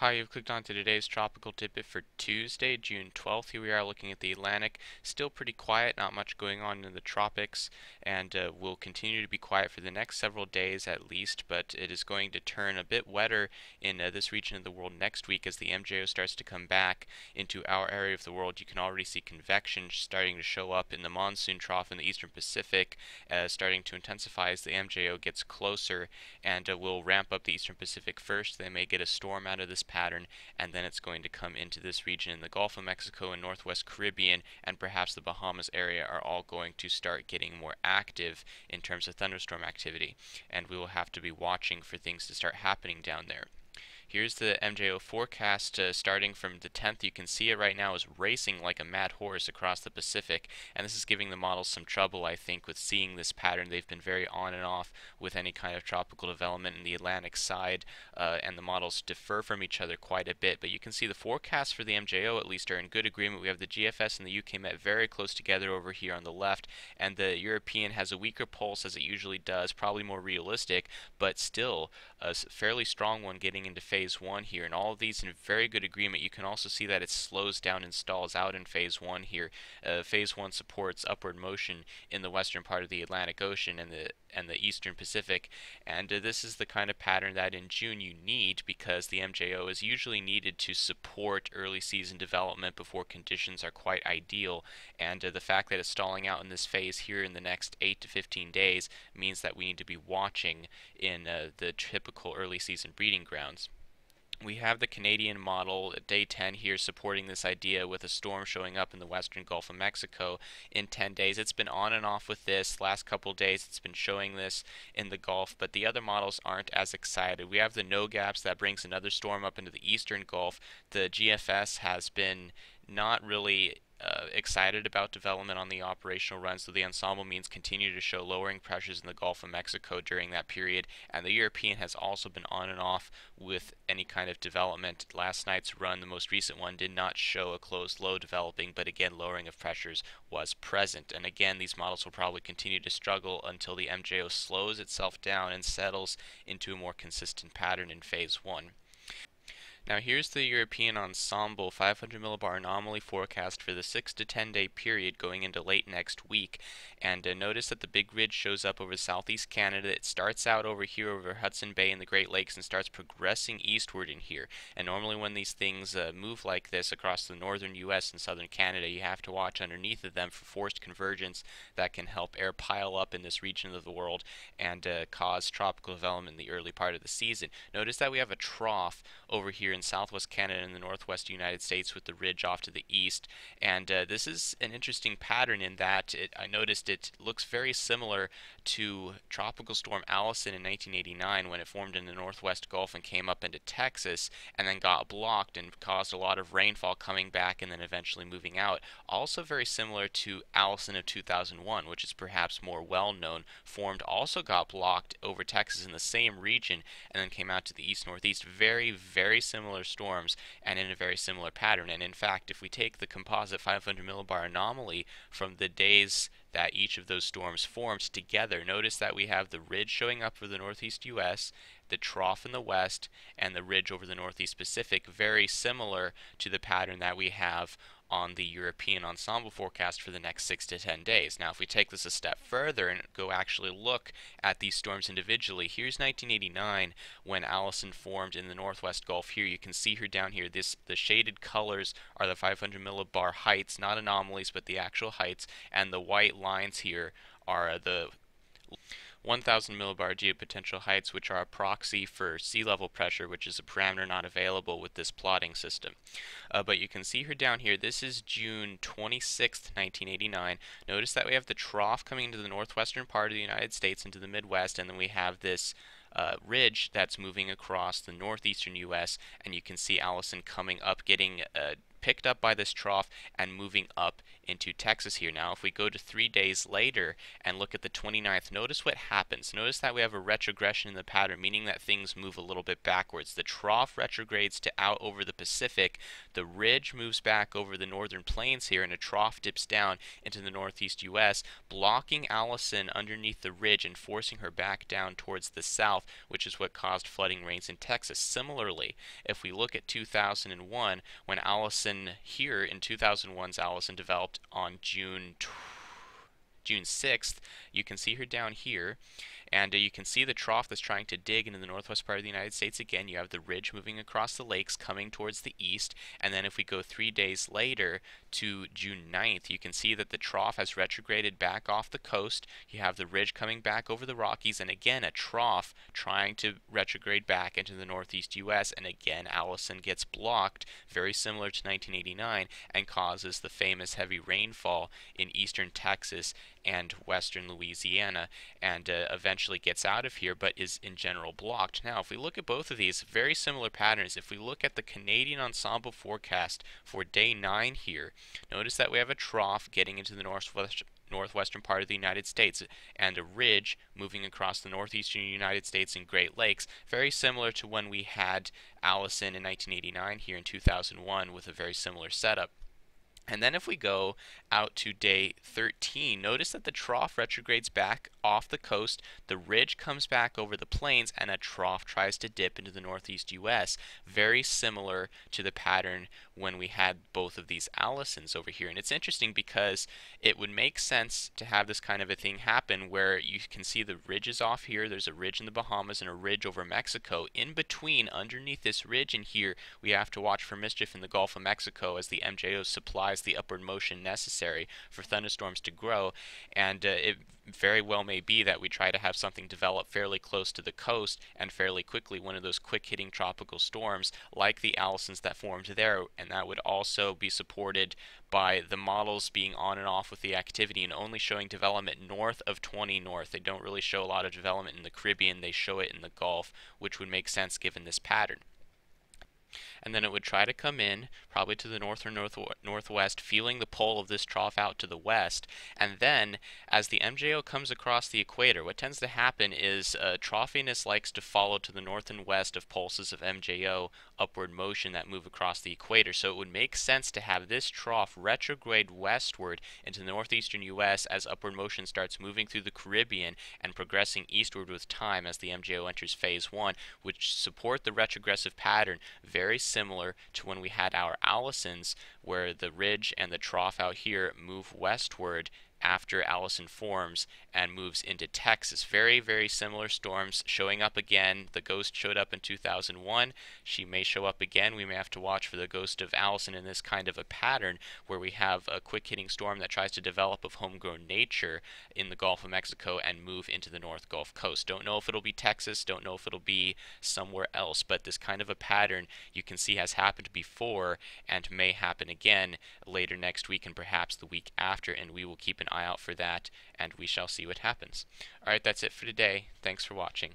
Hi, you've clicked on to today's tropical tidbit for Tuesday, June 12th. Here we are looking at the Atlantic. Still pretty quiet, not much going on in the tropics, and uh, will continue to be quiet for the next several days at least, but it is going to turn a bit wetter in uh, this region of the world next week as the MJO starts to come back into our area of the world. You can already see convection starting to show up in the monsoon trough in the eastern Pacific, uh, starting to intensify as the MJO gets closer, and uh, will ramp up the eastern Pacific first. They may get a storm out of this pattern, and then it's going to come into this region in the Gulf of Mexico and Northwest Caribbean and perhaps the Bahamas area are all going to start getting more active in terms of thunderstorm activity, and we will have to be watching for things to start happening down there. Here's the MJO forecast uh, starting from the 10th. You can see it right now is racing like a mad horse across the Pacific, and this is giving the models some trouble, I think, with seeing this pattern. They've been very on and off with any kind of tropical development in the Atlantic side, uh, and the models differ from each other quite a bit. But you can see the forecasts for the MJO at least are in good agreement. We have the GFS and the UK Met very close together over here on the left, and the European has a weaker pulse as it usually does, probably more realistic, but still a fairly strong one getting into phase phase 1 here, and all of these in very good agreement. You can also see that it slows down and stalls out in phase 1 here. Uh, phase 1 supports upward motion in the western part of the Atlantic Ocean and the and the eastern Pacific, and uh, this is the kind of pattern that in June you need because the MJO is usually needed to support early season development before conditions are quite ideal, and uh, the fact that it's stalling out in this phase here in the next 8 to 15 days means that we need to be watching in uh, the typical early season breeding grounds we have the Canadian model, at day 10 here, supporting this idea with a storm showing up in the western Gulf of Mexico in 10 days. It's been on and off with this. Last couple days it's been showing this in the Gulf, but the other models aren't as excited. We have the NOGAPS that brings another storm up into the eastern Gulf. The GFS has been not really uh, excited about development on the operational run, so the ensemble means continue to show lowering pressures in the Gulf of Mexico during that period, and the European has also been on and off with any kind of development. Last night's run, the most recent one, did not show a closed low developing, but again, lowering of pressures was present. And again, these models will probably continue to struggle until the MJO slows itself down and settles into a more consistent pattern in phase one. Now here's the European Ensemble 500 millibar anomaly forecast for the 6 to 10 day period going into late next week. And uh, notice that the big ridge shows up over southeast Canada. It starts out over here over Hudson Bay and the Great Lakes and starts progressing eastward in here. And normally when these things uh, move like this across the northern US and southern Canada, you have to watch underneath of them for forced convergence that can help air pile up in this region of the world and uh, cause tropical development in the early part of the season. Notice that we have a trough over here here in southwest Canada and the northwest United States with the ridge off to the east. And uh, this is an interesting pattern in that it, I noticed it looks very similar to Tropical Storm Allison in 1989 when it formed in the northwest Gulf and came up into Texas and then got blocked and caused a lot of rainfall coming back and then eventually moving out. Also very similar to Allison of 2001, which is perhaps more well known, formed also got blocked over Texas in the same region and then came out to the east northeast. Very, very similar similar storms and in a very similar pattern. And in fact, if we take the composite 500 millibar anomaly from the days that each of those storms formed together, notice that we have the ridge showing up for the northeast U.S., the trough in the west, and the ridge over the northeast Pacific, very similar to the pattern that we have on the European ensemble forecast for the next 6 to 10 days. Now, if we take this a step further and go actually look at these storms individually, here's 1989 when Allison formed in the northwest Gulf here. You can see her down here. This The shaded colors are the 500 millibar heights, not anomalies, but the actual heights, and the white lines here are the 1000 millibar geopotential heights, which are a proxy for sea level pressure, which is a parameter not available with this plotting system. Uh, but you can see her down here. This is June 26th, 1989. Notice that we have the trough coming into the northwestern part of the United States into the Midwest, and then we have this uh, ridge that's moving across the northeastern U.S. and you can see Allison coming up, getting uh, picked up by this trough and moving up into Texas here. Now, if we go to three days later and look at the 29th, notice what happens. Notice that we have a retrogression in the pattern, meaning that things move a little bit backwards. The trough retrogrades to out over the Pacific. The ridge moves back over the northern plains here, and a trough dips down into the northeast U.S., blocking Allison underneath the ridge and forcing her back down towards the south, which is what caused flooding rains in Texas. Similarly, if we look at 2001, when Allison here in 2001's Allison developed on June June 6th. You can see her down here. And uh, you can see the trough that's trying to dig into the northwest part of the United States. Again, you have the ridge moving across the lakes coming towards the east. And then if we go three days later to June 9th, you can see that the trough has retrograded back off the coast. You have the ridge coming back over the Rockies. And again, a trough trying to retrograde back into the northeast U.S. And again, Allison gets blocked, very similar to 1989, and causes the famous heavy rainfall in eastern Texas and western Louisiana, and uh, eventually gets out of here, but is in general blocked. Now, if we look at both of these, very similar patterns. If we look at the Canadian ensemble forecast for day 9 here, notice that we have a trough getting into the northwest, northwestern part of the United States and a ridge moving across the northeastern United States and Great Lakes, very similar to when we had Allison in 1989 here in 2001 with a very similar setup. And then if we go out to day 13, notice that the trough retrogrades back off the coast, the ridge comes back over the plains, and a trough tries to dip into the northeast U.S. Very similar to the pattern when we had both of these Allisons over here. And it's interesting because it would make sense to have this kind of a thing happen where you can see the ridges off here. There's a ridge in the Bahamas and a ridge over Mexico. In between, underneath this ridge in here, we have to watch for mischief in the Gulf of Mexico as the MJO supplies the upward motion necessary for thunderstorms to grow. And uh, it very well may be that we try to have something develop fairly close to the coast and fairly quickly one of those quick hitting tropical storms like the Allisons that formed there and that would also be supported by the models being on and off with the activity and only showing development north of 20 north. They don't really show a lot of development in the Caribbean, they show it in the Gulf, which would make sense given this pattern and then it would try to come in, probably to the north or north northwest, feeling the pull of this trough out to the west. And then, as the MJO comes across the equator, what tends to happen is uh, troughiness likes to follow to the north and west of pulses of MJO upward motion that move across the equator. So it would make sense to have this trough retrograde westward into the northeastern U.S. as upward motion starts moving through the Caribbean and progressing eastward with time as the MJO enters phase one, which support the retrogressive pattern very similar to when we had our Allisons, where the ridge and the trough out here move westward after Allison forms and moves into Texas. Very, very similar storms showing up again. The ghost showed up in 2001. She may show up again. We may have to watch for the ghost of Allison in this kind of a pattern where we have a quick hitting storm that tries to develop of homegrown nature in the Gulf of Mexico and move into the North Gulf Coast. Don't know if it'll be Texas, don't know if it'll be somewhere else, but this kind of a pattern you can see has happened before and may happen again later next week and perhaps the week after, and we will keep an eye out for that, and we shall see what happens. Alright, that's it for today. Thanks for watching.